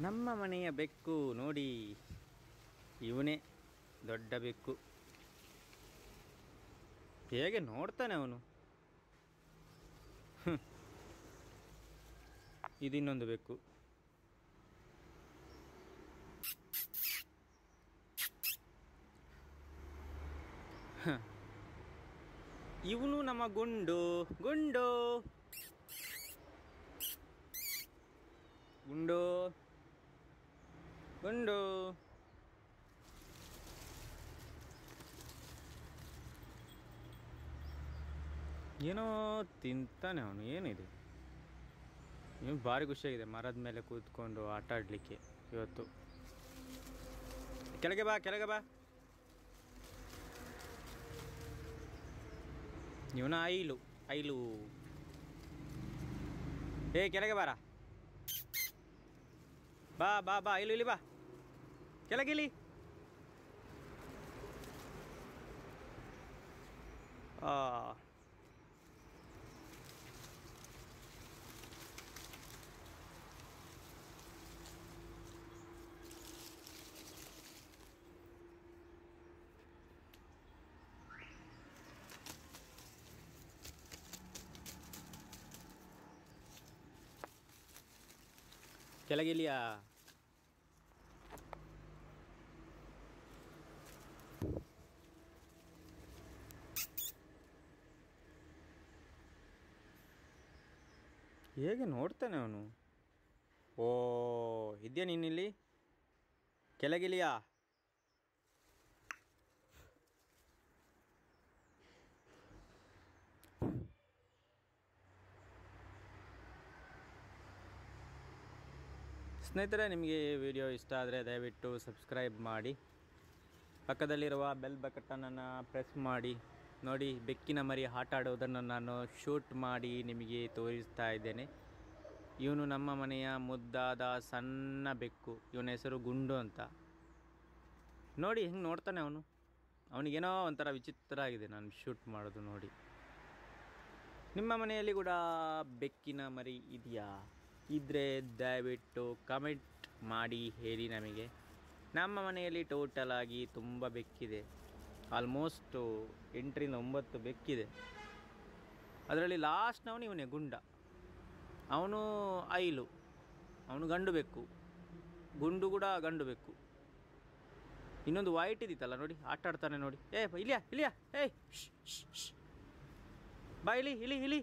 ನಮ್ಮ ಮನೆಯ ಬೆಕ್ಕು ನೋಡಿ, ಇವನೇ ದೊಡ್ಡ ಬೆಕ್ಕು. ಹೇಗೆ ನೋಡ್ತಾನೆ ಅವನು. ಇದಿನ್ನೊಂದು ಬೆಕ್ಕು. ಇವನು ನಮ್ಮ ಗುಂಡು ಗುಂಡು. ಗುಂಡು. ಗುಂಡು. ಏನೋ ತಿಂತಾನೆ ಅವನು, ಏನಿದೆ? ಇವನು ಭಾರಿ ಖುಷಿಯಾಗಿದೆ ಮರದ ಮೇಲೆ ಕೂತ್ಕೊಂಡು ಆಟ ಆಡಲಿಕ್ಕೆ ಇವತ್ತು. ಕೆಳಗೆ ಬಾ ಕೆಳಗೆ ಬಾ. ಇವನ ಐಲು ಐಲು. ಏ, ಕೆಳಗೆ ಬಾರ. ಬಾ ಬಾ ಬಾ ಐಲು ಇಲ್ಲಿ ಬಾ. Jalan gili. Oh. Jalan gili ya. ಹೇಗೆ ನೋಡ್ತಾನೆ ಅವನು? ಓ, ಇದೆಯಾ ನೀನಿಲ್ಲಿ? ಕೆಳಗಿಲಿಯಾ ಸ್ನೇಹಿತರೆ, ನಿಮಗೆ ಈ ವಿಡಿಯೋ ಇಷ್ಟ ಆದರೆ ದಯವಿಟ್ಟು ಸಬ್ಸ್ಕ್ರೈಬ್ ಮಾಡಿ. ಪಕ್ಕದಲ್ಲಿರುವ ಬೆಲ್ ಬಟನನ್ನು ಪ್ರೆಸ್ ಮಾಡಿ. ನೋಡಿ, ಬೆಕ್ಕಿನ ಮರಿ ಆಟ ಆಡುವುದನ್ನು ನಾನು ಶೂಟ್ ಮಾಡಿ ನಿಮಗೆ ತೋರಿಸ್ತಾ ಇದ್ದೇನೆ. ಇವನು ನಮ್ಮ ಮನೆಯ ಮುದ್ದಾದ ಸಣ್ಣ ಬೆಕ್ಕು. ಇವನ ಹೆಸರು ಗುಂಡು ಅಂತ. ನೋಡಿ, ಹೆಂಗೆ ನೋಡ್ತಾನೆ ಅವನು? ಅವನಿಗೇನೋ ಒಂಥರ ವಿಚಿತ್ರ ಆಗಿದೆ ನಾನು ಶೂಟ್ ಮಾಡೋದು ನೋಡಿ. ನಿಮ್ಮ ಮನೆಯಲ್ಲಿ ಕೂಡ ಬೆಕ್ಕಿನ ಮರಿ ಇದೆಯಾ? ಇದ್ದರೆ ದಯವಿಟ್ಟು ಕಮೆಂಟ್ ಮಾಡಿ ಹೇಳಿ ನಮಗೆ. ನಮ್ಮ ಮನೆಯಲ್ಲಿ ಟೋಟಲ್ ಆಗಿ ತುಂಬ ಬೆಕ್ಕಿದೆ. ಆಲ್ಮೋಸ್ಟು ಎಂಟರಿಂದ ಒಂಬತ್ತು ಬೆಕ್ಕಿದೆ. ಅದರಲ್ಲಿ ಲಾಸ್ಟ್ನವನು ಇವನೇ, ಗುಂಡ. ಅವನು ಐಲು. ಅವನು ಗಂಡು ಬೆಕ್ಕು. ಗುಂಡು ಕೂಡ ಗಂಡು ಬೆಕ್ಕು. ಇನ್ನೊಂದು ವೈಟ್ ಇದ್ದಿತ್ತಲ್ಲ ನೋಡಿ ಆಟ ಆಡ್ತಾನೆ ನೋಡಿ. ಏ ಇಲಿಯಾ ಇಲಿಯಾ ಏಯ್ ಶ್ ಶ್ ಶ್ ಬಾ, ಇಲಿ ಇಲಿ ಇಲಿ.